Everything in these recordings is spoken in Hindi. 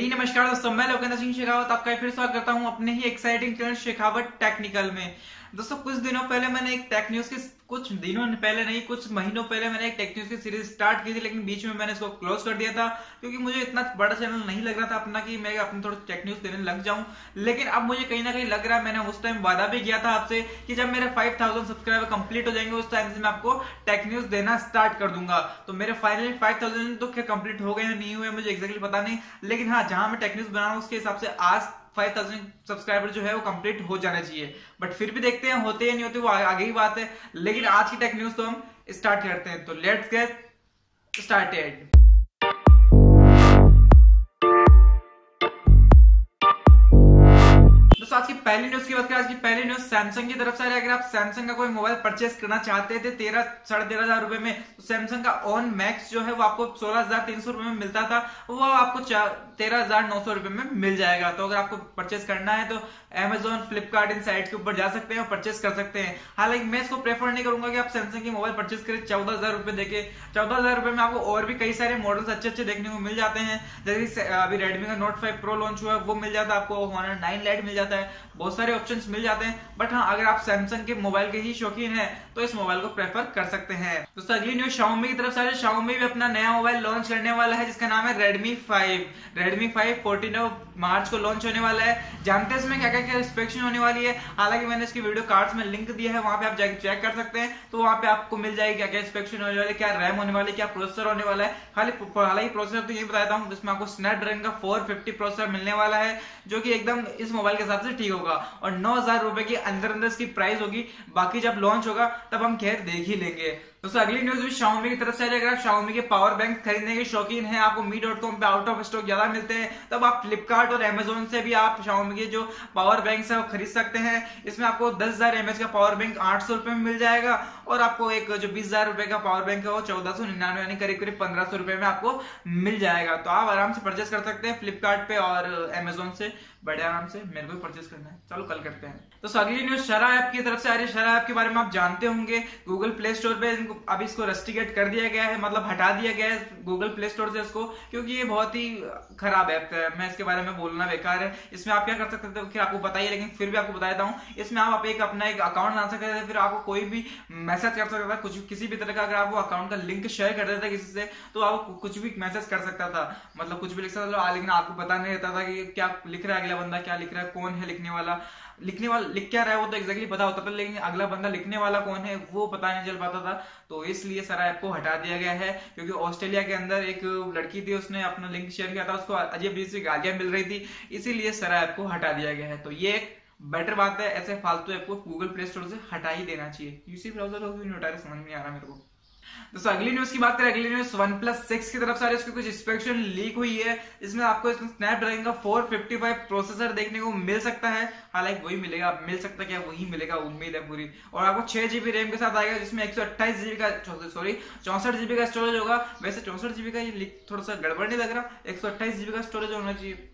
ही नमस्कार दोस्तों, मैं लोकेंद्र सिंह शेखावत, आपका फिर स्वागत करता हूँ अपने ही एक्साइटिंग चैनल शेखावत टेक्निकल में। दोस्तों, कुछ दिनों पहले मैंने एक टेक न्यूज़ की कुछ दिनों पहले नहीं, कुछ महीनों पहले मैंने एक टेक न्यूज़ की सीरीज़ स्टार्ट की थी, लेकिन बीच में मैंने इसको क्लोज कर दिया था, क्योंकि मुझे इतना बड़ा चैनल नहीं लग रहा था अपना कि मैं अपने थोड़ा टेक न्यूज़ देने लग जाऊँ। लेकिन अब मुझे कहीं ना कहीं लग रहा है, मैंने उस टाइम वादा भी किया था आपसे कि जब मेरे फाइव सब्सक्राइबर कंप्लीट हो जाएँगे, उस टाइम से मैं आपको टेक न्यूज़ देना स्टार्ट कर दूँगा। तो मेरे फाइनली फाइव तो क्या कंप्लीट हो गए नहीं हुए मुझे एक्जैक्टली पता नहीं। लेकिन हाँ जहाँ मैं टेक न्यूज़ बना रहा हूँ, उसके हिसाब से आज फाइव थाउज़ेंड सब्सक्राइबर जो है वो कंप्लीट हो जाना चाहिए। बट फिर भी देखते हैं होते या नहीं होते वो आगे ही बात है। लेकिन आज की टेक न्यूज़ तो हम स्टार्ट करते हैं। तो लेट्स गेट स्टार्टेड दोस्तों आज की पहली न्यूज़ की बात करें आज की पहली सैमसंग की तरफ़ से अगर आप सैमसंग का कोई मोबाइल परचेस करना चाहते थे, तेरह, साढ़े तेरह हज़ार रुपए में तो सैमसंग का ऑन मैक्स जो है, वो आपको सोलह हज़ार तीन सौ रुपए में मिलता था, वो आपको तेरह हज़ार नौ सौ रुपए में मिल जाएगा। तो अगर आपको परचेस करना है तो एमेजोन फ्लिपकार्ट इन साइट के ऊपर जा सकते हैं और परचेस कर सकते हैं। हालाँकि मैं इसको प्रेफर नहीं करूँगा कि आप सैमसंग की मोबाइल परचेस करें, चौदह हज़ार रुपए देके। चौदह हज़ार रुपए में आपको और भी कई सारे मॉडल्स अच्छे अच्छे देखने को मिल जाते हैं। जैसे अभी रेडमी का नोट फाइव प्रो लॉन्च हुआ, वो मिल जाता है आपको हॉनर नाइन लाइट मिल जाता है, बहुत सारे ऑप्शन मिल जाते हैं। बट हाँ अगर आप सैमसंग के मोबाइल के ही शौकीन है तो इस मोबाइल को प्रेफर कर सकते हैं। दोस्तों अगली न्यूज़ शाओमी की तरफ़ से शाओमी भी अपना नया मोबाइल लॉन्च करने वाला है, जिसका नाम है Redmi five Redmi five fourteen March को लॉन्च होने वाला है। जानते हैं इसमें क्या क्या क्या स्पेक्शन होने वाली है? हालाँकि मैंने इसकी वीडियो कार्ड्स में लिंक दिया है, वहाँ पे आप जाके चेक कर सकते हैं। तो वहाँ पे आपको मिल जाएगी क्या क्या स्पेक्शन होने वाले, क्या रैम होने वाले, क्या प्रोसेसर होने वाला है। खाली हालाँकि प्रोसेसर तो ये बताता हूँ इसमें आपको स्नैपड्रैगन का 450 प्रोसेसर मिलने वाला है, जो कि एकदम इस मोबाइल के हिसाब से ठीक होगा। और नौ हज़ार की अंदर अंदर इसकी प्राइस होगी, बाकी जब लॉन्च होगा, तब हम खैर देख ही लेंगे। दोस्तों, अगली न्यूज़ भी शाओमी की तरफ़ से अगर आप शाओमी के पावर बैंक खरीदने के शौकीन हैं, आपको मी डॉट कॉम पे आउट ऑफ़ स्टॉक ज़्यादा मिलते हैं, तब आप फ्लिपकार्ट और अमेजोन से भी आप शाओमी के जो पावर बैंक है, वो खरीद सकते हैं। इसमें आपको दस हज़ार एमएच का पावर बैंक आठ सौ रुपए में मिल जाएगा और आपको एक जो बीस हज़ार रुपए का पावर बैंक है, वो चौदह सौ निन्यानवे यानी करीब करीब पंद्रह सौ रुपए में आपको मिल जाएगा। तो आप आराम से परचेस कर सकते हैं फ्लिपकार्ट पे और अमेजोन से। बड़े आराम से मेरे को परचेस करना है। चलो, कल करते हैं। तो अगली न्यूज़ शरा ऐप की तरफ़ से आ रही शरा ऐप के बारे में आप जानते होंगे। गूगल प्ले स्टोर पे अभी इसको रस्टिकेट कर दिया गया है मतलब हटा दिया गया है गूगल प्ले स्टोर से इसको क्योंकि ये बहुत ही खराब ऐप है। मैं इसके बारे में बोलना बेकार है। इसमें आप क्या कर सकते थे, फिर आपको बताइए लेकिन फिर भी आपको बता देता हूँ, इसमें आप एक अपना एक अकाउंट बना सकते थे, फिर आपको कोई भी मैसेज कर सकता था, कुछ किसी भी तरह का अगर आप वो अकाउंट का लिंक शेयर कर देते किसी से तो आप कुछ भी मैसेज कर सकता था। मतलब कुछ भी लिख सकता था, लेकिन आपको पता नहीं रहता था कि क्या लिख रहा है अगला बंदा, क्या लिख रहा है, कौन है लिखने वाला। लिखने वाला लिख क्या रहा है, वो तो एक्जैक्टली पता होता था, लेकिन अगला बंदा लिखने वाला कौन है, वो पता नहीं चल पाता था। तो इसलिए सर ऐप को हटा दिया गया है, क्योंकि ऑस्ट्रेलिया के अंदर एक लड़की थी, उसने अपना लिंक शेयर किया था, उसको अजीब अजीब सी गालियाँ मिल रही थी, इसीलिए सर ऐप को हटा दिया गया है। तो ये एक बेटर बात है, ऐसे फालतू ऐप को गूगल प्ले स्टोर से हटा ही देना चाहिए। यूसी ब्राउज़र हो भी नहीं हटा रहे समझ नहीं आ रहा मेरे को। दोस्तों अगली न्यूज़ की बात करें, अगली न्यूज़ वन प्लस सिक्स की तरफ़ से इसकी कुछ स्पेक्शन लीक हुई है। इसमें आपको इसमें स्नैपड्रैगन का 455 प्रोसेसर देखने को मिल सकता है। हालाँकि वही मिलेगा मिल सकता क्या, वही मिलेगा, उम्मीद है पूरी। और आपको छह जीबी रैम के साथ आएगा, जिसमें एक जीबी का सॉरी चौसठ जीबी का स्टोरेज होगा। वैसे चौसठ जीबी का ये लीक थोड़ा सा गड़बड़ नहीं लग रहा, एक जीबी का स्टोरेज होना चाहिए।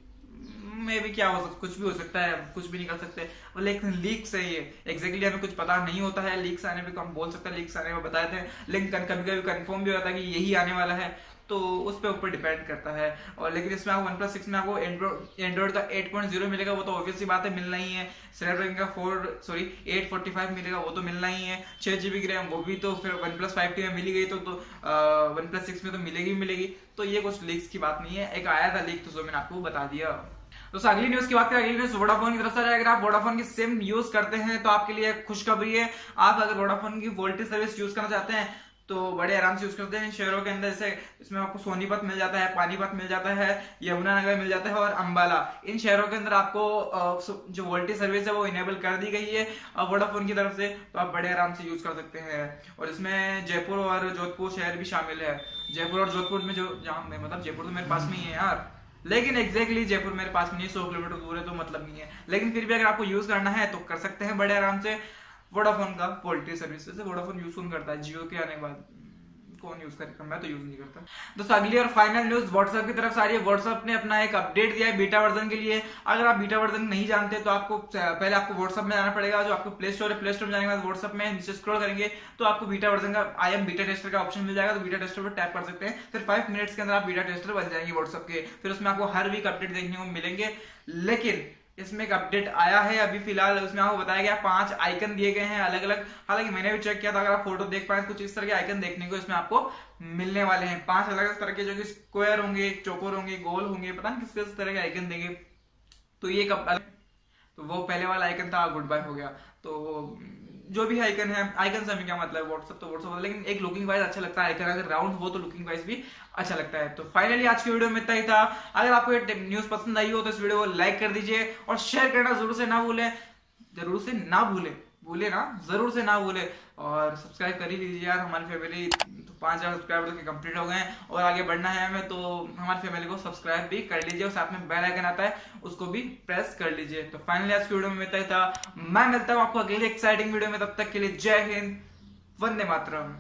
में भी क्या हो सकता, कुछ भी हो सकता है, कुछ भी निकल सकते। लेकिन लीक से ही एग्जैक्टली हमें कुछ पता नहीं होता है। लीक्स आने पे हम बोल सकते हैं लीक्स आने में बताए थे। लेकिन कभी कभी कंफर्म भी होता है कि यही आने वाला है। तो उस पर ऊपर डिपेंड करता है। और लेकिन इसमें आपको वन प्लस सिक्स में आपको एंड्रॉइड का 8.0 मिलेगा, वो तो ऑब्वियसली बात है, मिलना ही है। स्नैपड्रैगन का फोर सॉरी 845 मिलेगा, वो तो मिलना ही है। छह जीबी की रैम वो भी तो फिर वन प्लस फाइव टी में मिली गई तो वन प्लस सिक्स में तो मिलेगी मिलेगी। तो ये कुछ लीक्स की बात नहीं है। एक आया था लीक तो जो मैंने आपको बता दिया। तो अगली न्यूज़ की बात करें, अगली न्यूज़ वोडाफोन की तरफ़ से अगर आप वोडाफोन की सिम यूज़ करते हैं तो आपके लिए खुशखबरी है। आप अगर वोडाफोन की वोल्टेज सर्विस यूज़ करना चाहते हैं तो बड़े आराम से यूज़ करते हैं। शहरों के अंदर से इसमें आपको सोनीपत मिल जाता है, पानीपत मिल जाता है यमुनानगर मिल जाता है और अंबाला। इन शहरों के अंदर आपको जो वोल्टेज सर्विस है, वो इनेबल कर दी गई है और वोडाफोन की तरफ़ से। तो आप बड़े आराम से यूज़ कर सकते हैं। और इसमें जयपुर और जोधपुर शहर भी शामिल है। जयपुर और जोधपुर में जो, जहाँ मतलब जयपुर तो मेरे पास में ही है यार। लेकिन एग्जैक्टली जयपुर मेरे पास नहीं सौ किलोमीटर दूर है तो मतलब नहीं है। लेकिन फिर भी अगर आपको यूज़ करना है तो कर सकते हैं बड़े आराम से। वोडाफोन का पोल्ट्री सर्विस वोडाफोन यूज़ करता है? जियो के आने के बाद। कौन यूज़ करेगा? मैं तो यूज़ नहीं करता। दोस्तों अगली और फाइनल न्यूज़ व्हाट्सएप की तरफ़ से आ रही है। व्हाट्सएप ने अपना एक अपडेट दिया है बीटा वर्जन के लिए। अगर आप बीटा वर्जन नहीं जानते तो आपको पहले आपको व्हाट्सएप में जाना पड़ेगा। जो आपको प्ले स्टोर है प्ले स्टोर में जाने व्हाट्सएप में नीचे स्क्रॉल करेंगे तो आपको बीटा वर्जन का आई एम बीटा टेस्टर का ऑप्शन मिल जाएगा। तो बीटा टेस्टर पर टैप कर सकते हैं। फिर फाइव मिनट्स के अंदर आप बीटा टेस्टर बन जाएँगे व्हाट्सएप के। फिर उसमें आपको हर वीक अपडेट देखने को मिलेंगे। लेकिन इसमें एक अपडेट आया है अभी फ़िलहाल, उसमें आपको बताया गया पाँच आइकन दिए गए हैं अलग अलग हालाँकि मैंने भी चेक किया था, अगर आप फ़ोटो देख पाए कुछ इस तरह के आइकन देखने को इसमें आपको मिलने वाले हैं। पाँच अलग अलग तरह के जो कि स्क्वायर होंगे चौकोर होंगे गोल होंगे, पता नहीं किस किस तरह के आइकन देंगे। तो ये कब तो वो पहले वाला आइकन था गुड बाय हो गया। तो जो भी आइकन है आइकन से हमें क्या मतलब व्हाट्सअप तो व्हाट्सअप लेकिन एक लुकिंग वाइज अच्छा लगता है आइकन अगर राउंड हो तो लुकिंग वाइज भी अच्छा लगता है। तो फाइनली आज की वीडियो में इतना ही था। अगर आपको न्यूज़ पसंद आई हो तो इस वीडियो को लाइक कर दीजिए और शेयर करना ज़रूर से ना भूलें। ज़रूर से ना भूलें। भूले ना, ज़रूर से ना भूले। और सब्सक्राइब कर ही लीजिए यार, हमारी फैमिली पाँच हज़ार सब्सक्राइबर के कंप्लीट हो गए हैं और आगे बढ़ना है हमें तो हमारी फैमिली को सब्सक्राइब भी कर लीजिए और साथ में बेल आइकन आता है, उसको भी प्रेस कर लीजिए। तो फाइनली आज की वीडियो में मिलता था। मैं मिलता हूँ आपको अगले एक्साइटिंग वीडियो में, तब तक के लिए जय हिंद, वंदे मातरम।